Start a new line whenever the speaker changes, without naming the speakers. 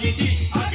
Gigi.